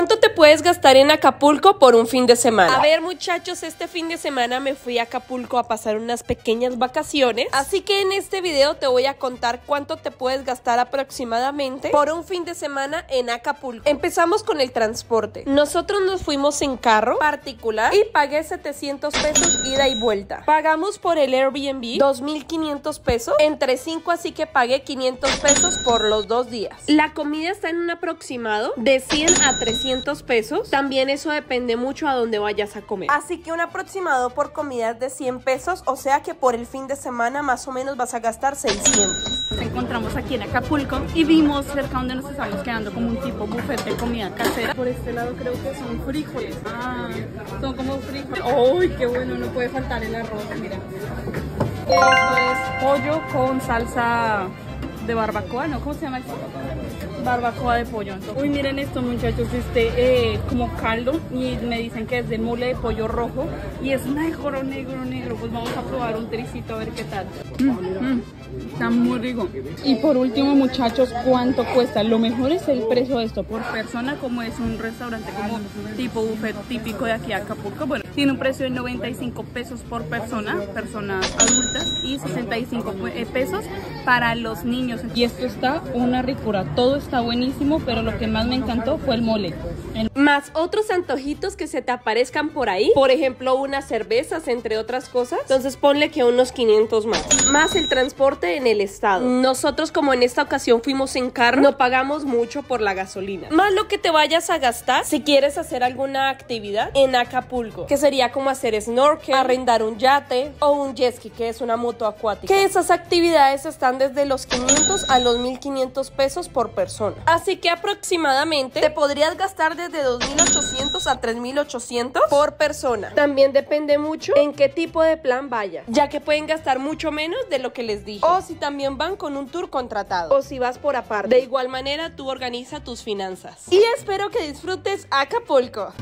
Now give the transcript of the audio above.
¿Cuánto te puedes gastar en Acapulco por un fin de semana? A ver muchachos, este fin de semana me fui a Acapulco a pasar unas pequeñas vacaciones. Así que en este video te voy a contar cuánto te puedes gastar aproximadamente por un fin de semana en Acapulco. Empezamos con el transporte. Nosotros nos fuimos en carro particular y pagué 700 pesos ida y vuelta. Pagamos por el Airbnb 2.500 pesos entre 5, así que pagué 500 pesos por los dos días. La comida está en un aproximado de 100 a 300 pesos. También eso depende mucho a dónde vayas a comer. Así que un aproximado por comida de 100 pesos, o sea que por el fin de semana más o menos vas a gastar 600. Nos encontramos aquí en Acapulco y vimos cerca donde nos estamos quedando como un tipo buffet de comida casera. Por este lado creo que son frijoles. Ah, son como frijoles. ¡Uy, qué bueno! No puede faltar el arroz, mira. Esto es pollo con salsa de barbacoa, ¿no? ¿Cómo se llama esto? Barbacoa de pollo. Uy, miren esto, muchachos, este eh, como caldo y me dicen que es de mole de pollo rojo y es negro, negro, negro. Pues vamos a probar un tricito a ver qué tal. Mm, mm, está muy rico. Y por último, muchachos, ¿cuánto cuesta? Lo mejor es el precio de esto por persona, como es un restaurante como tipo buffet típico de aquí a Acapulco. Bueno, tiene un precio de 95 pesos por persona, personas adultas, y 65 eh, pesos para los niños. Y esto está una ricura, todo está buenísimo, pero lo que más me encantó fue el mole. Más otros antojitos que se te aparezcan por ahí, por ejemplo, unas cervezas, entre otras cosas. Entonces ponle que unos 500 más. Más el transporte en el estado. Nosotros como en esta ocasión fuimos en carro, no pagamos mucho por la gasolina. Más lo que te vayas a gastar si quieres hacer alguna actividad en Acapulco, que sería como hacer snorkel, arrendar un yate o un jet ski, que es una moto acuática. Que esas actividades están desde los 500 a los 1500 pesos por persona. Así que aproximadamente te podrías gastar desde 2800 a 3800 por persona. También depende mucho en qué tipo de plan vaya, ya que pueden gastar mucho menos de lo que les dije. O si también van con un tour contratado o si vas por aparte. De igual manera, tú organiza tus finanzas. Y espero que disfrutes Acapulco.